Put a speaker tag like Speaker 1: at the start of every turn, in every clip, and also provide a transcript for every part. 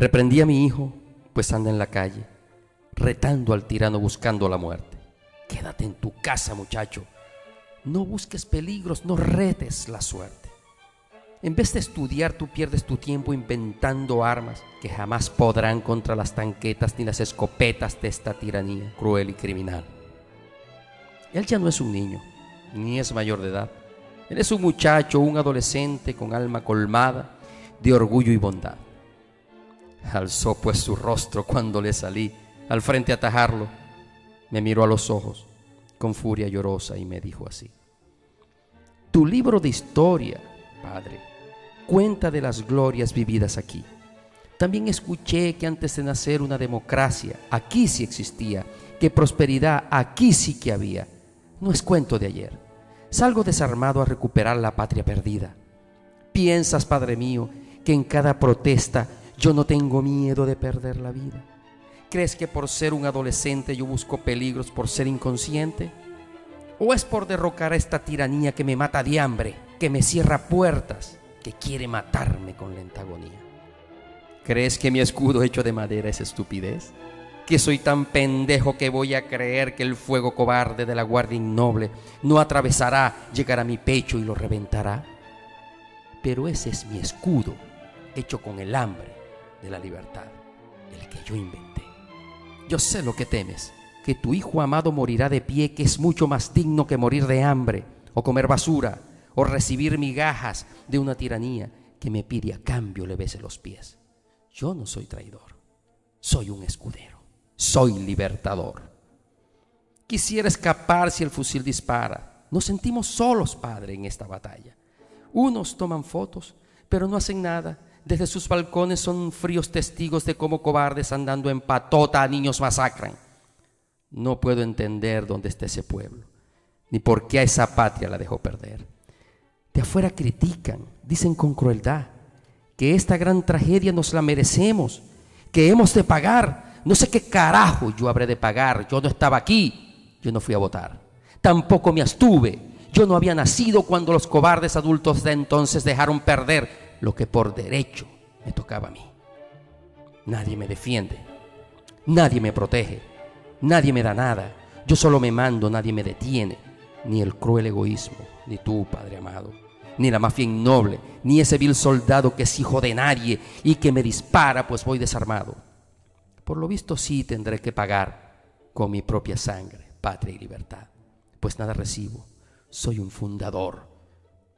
Speaker 1: Reprendí a mi hijo, pues anda en la calle, retando al tirano buscando la muerte. Quédate en tu casa, muchacho. No busques peligros, no retes la suerte. En vez de estudiar, tú pierdes tu tiempo inventando armas que jamás podrán contra las tanquetas ni las escopetas de esta tiranía cruel y criminal. Él ya no es un niño, ni es mayor de edad. Él es un muchacho, un adolescente con alma colmada de orgullo y bondad. Alzó pues su rostro cuando le salí al frente a atajarlo. Me miró a los ojos con furia llorosa y me dijo así. Tu libro de historia, padre, cuenta de las glorias vividas aquí. También escuché que antes de nacer una democracia, aquí sí existía, que prosperidad aquí sí que había. No es cuento de ayer salgo desarmado a recuperar la patria perdida. ¿Piensas, Padre mío, que en cada protesta yo no tengo miedo de perder la vida? ¿Crees que por ser un adolescente yo busco peligros por ser inconsciente? ¿O es por derrocar a esta tiranía que me mata de hambre, que me cierra puertas, que quiere matarme con lenta agonía? ¿Crees que mi escudo hecho de madera es estupidez? que soy tan pendejo que voy a creer que el fuego cobarde de la guardia innoble no atravesará, llegará a mi pecho y lo reventará. Pero ese es mi escudo, hecho con el hambre de la libertad, el que yo inventé. Yo sé lo que temes, que tu hijo amado morirá de pie, que es mucho más digno que morir de hambre, o comer basura, o recibir migajas de una tiranía que me pide a cambio le bese los pies. Yo no soy traidor, soy un escudero soy libertador. Quisiera escapar si el fusil dispara. Nos sentimos solos, Padre, en esta batalla. Unos toman fotos, pero no hacen nada. Desde sus balcones son fríos testigos de cómo cobardes andando en patota a niños masacran. No puedo entender dónde está ese pueblo, ni por qué a esa patria la dejó perder. De afuera critican, dicen con crueldad, que esta gran tragedia nos la merecemos, que hemos de pagar no sé qué carajo yo habré de pagar. Yo no estaba aquí. Yo no fui a votar. Tampoco me abstuve. Yo no había nacido cuando los cobardes adultos de entonces dejaron perder lo que por derecho me tocaba a mí. Nadie me defiende. Nadie me protege. Nadie me da nada. Yo solo me mando, nadie me detiene. Ni el cruel egoísmo, ni tú, Padre amado, ni la mafia innoble, ni ese vil soldado que es hijo de nadie y que me dispara pues voy desarmado. Por lo visto sí tendré que pagar con mi propia sangre, patria y libertad, pues nada recibo. Soy un fundador,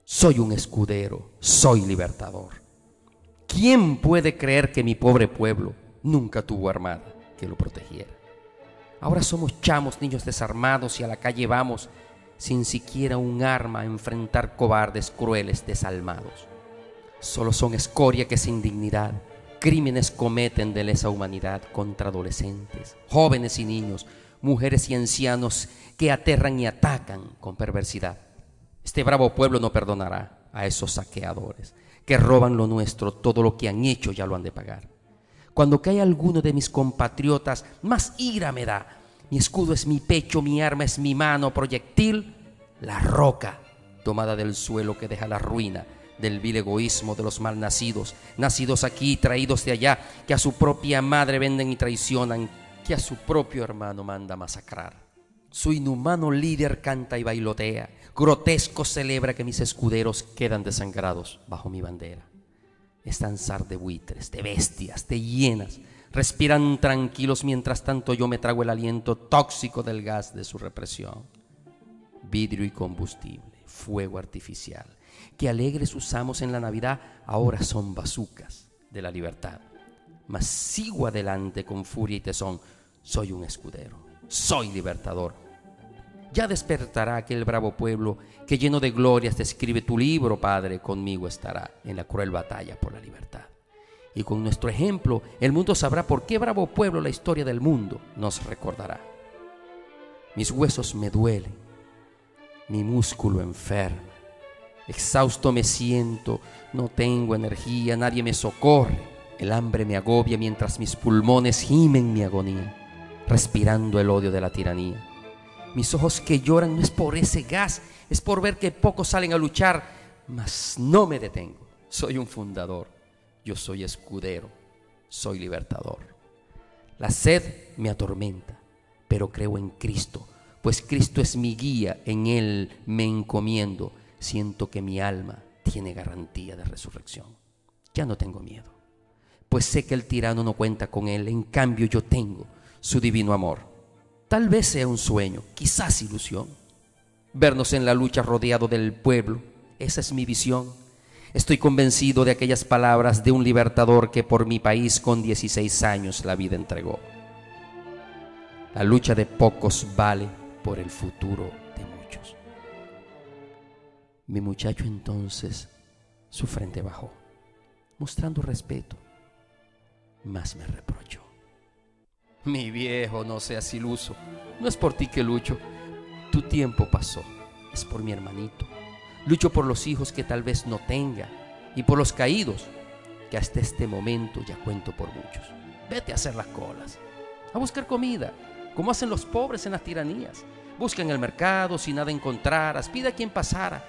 Speaker 1: soy un escudero, soy libertador. ¿Quién puede creer que mi pobre pueblo nunca tuvo armada que lo protegiera? Ahora somos chamos, niños desarmados y a la calle vamos sin siquiera un arma a enfrentar cobardes crueles desalmados. Solo son escoria que sin dignidad crímenes cometen de lesa humanidad contra adolescentes, jóvenes y niños, mujeres y ancianos que aterran y atacan con perversidad. Este bravo pueblo no perdonará a esos saqueadores que roban lo nuestro, todo lo que han hecho ya lo han de pagar. Cuando cae alguno de mis compatriotas, más ira me da. Mi escudo es mi pecho, mi arma es mi mano, proyectil, la roca tomada del suelo que deja la ruina del vil egoísmo de los malnacidos, nacidos aquí, traídos de allá, que a su propia madre venden y traicionan, que a su propio hermano manda masacrar. Su inhumano líder canta y bailotea, grotesco celebra que mis escuderos quedan desangrados bajo mi bandera. Es danzar de buitres, de bestias, de hienas, respiran tranquilos mientras tanto yo me trago el aliento tóxico del gas de su represión. Vidrio y combustible, fuego artificial, que alegres usamos en la Navidad ahora son bazucas de la libertad. Mas sigo adelante con furia y tesón. Soy un escudero, soy libertador. Ya despertará aquel bravo pueblo que lleno de glorias te escribe tu libro, Padre, conmigo estará en la cruel batalla por la libertad. Y con nuestro ejemplo, el mundo sabrá por qué bravo pueblo la historia del mundo nos recordará. Mis huesos me duelen, mi músculo enferma Exhausto me siento, no tengo energía, nadie me socorre. El hambre me agobia mientras mis pulmones gimen mi agonía, respirando el odio de la tiranía. Mis ojos que lloran no es por ese gas, es por ver que pocos salen a luchar, mas no me detengo. Soy un fundador, yo soy escudero, soy libertador. La sed me atormenta, pero creo en Cristo, pues Cristo es mi guía, en Él me encomiendo, siento que mi alma tiene garantía de resurrección. Ya no tengo miedo, pues sé que el tirano no cuenta con Él, en cambio yo tengo su divino amor. Tal vez sea un sueño, quizás ilusión, vernos en la lucha rodeado del pueblo, esa es mi visión Estoy convencido de aquellas palabras de un libertador que por mi país con 16 años la vida entregó. La lucha de pocos vale por el futuro de muchos. Mi muchacho entonces su frente bajó, mostrando respeto, más me reprochó. Mi viejo, no seas iluso, no es por ti que lucho, tu tiempo pasó, es por mi hermanito Lucho por los hijos que tal vez no tenga y por los caídos, que hasta este momento ya cuento por muchos. Vete a hacer las colas, a buscar comida, como hacen los pobres en las tiranías. Busca en el mercado, si nada encontraras, pide a quien pasara.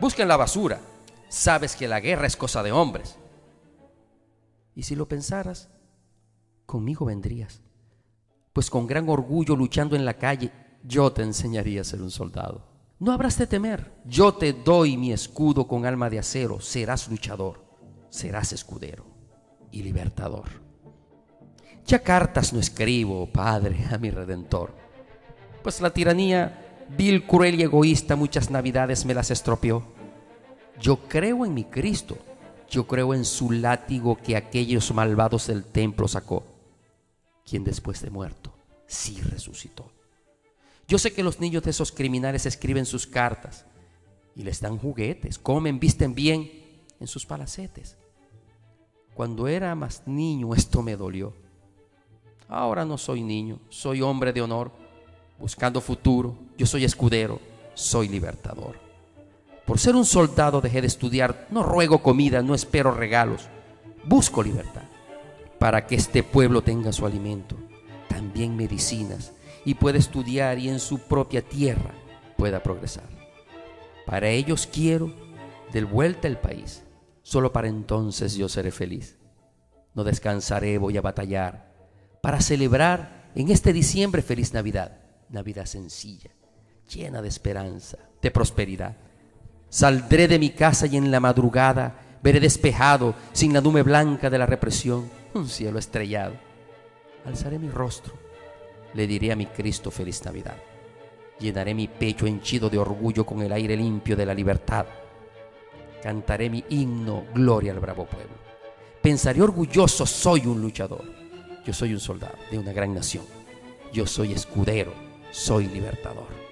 Speaker 1: Busca en la basura. Sabes que la guerra es cosa de hombres. Y si lo pensaras, conmigo vendrías. Pues con gran orgullo luchando en la calle, yo te enseñaría a ser un soldado. No habrás de temer. Yo te doy mi escudo con alma de acero. Serás luchador, serás escudero y libertador. Ya cartas no escribo, Padre, a mi Redentor, pues la tiranía, vil, cruel y egoísta, muchas navidades me las estropeó. Yo creo en mi Cristo, yo creo en su látigo que aquellos malvados del templo sacó, quien después de muerto sí resucitó. Yo sé que los niños de esos criminales escriben sus cartas y les dan juguetes, comen, visten bien en sus palacetes. Cuando era más niño esto me dolió. Ahora no soy niño, soy hombre de honor, buscando futuro. Yo soy escudero, soy libertador. Por ser un soldado dejé de estudiar, no ruego comida, no espero regalos, busco libertad para que este pueblo tenga su alimento, también medicinas y pueda estudiar y en su propia tierra pueda progresar. Para ellos quiero del vuelta el país. Solo para entonces yo seré feliz. No descansaré, voy a batallar para celebrar en este diciembre feliz Navidad. Navidad sencilla, llena de esperanza, de prosperidad. Saldré de mi casa y en la madrugada veré despejado, sin la nube blanca de la represión, un cielo estrellado. Alzaré mi rostro le diré a mi Cristo feliz Navidad. Llenaré mi pecho henchido de orgullo con el aire limpio de la libertad. Cantaré mi himno, gloria al bravo pueblo. Pensaré orgulloso, soy un luchador. Yo soy un soldado de una gran nación. Yo soy escudero, soy libertador.